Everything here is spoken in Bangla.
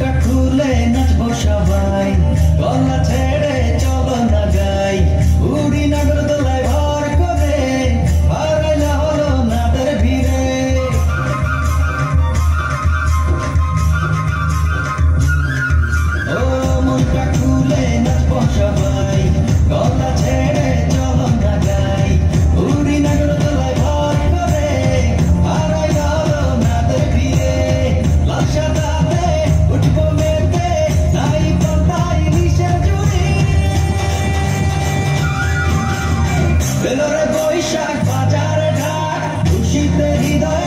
বুকটা খুলে নাচবো সবাই গলা ছেড়ে চলো না গাই উড়ি না despedida.